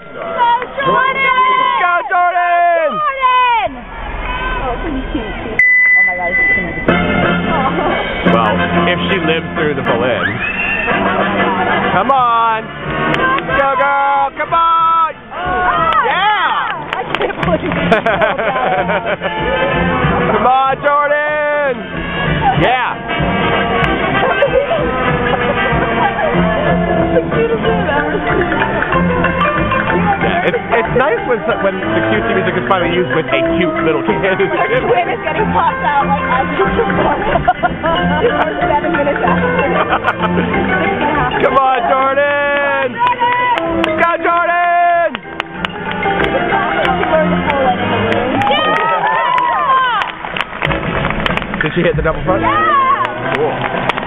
Jordyn! Go, Jordyn! Jordyn! Oh, he's cute. Oh my god, he's cute. Well, if she lives through the Berlin. Come on! Go, girl! Come on! Yeah! I can't believe it. Come on, Jordyn! Nice when when the cutesy music is finally used with a cute little kid. Twin is getting popped out like as. For seven minutes after. Come on, Jordyn! Go, Jordyn! Did she hit the double front? Yeah! Cool.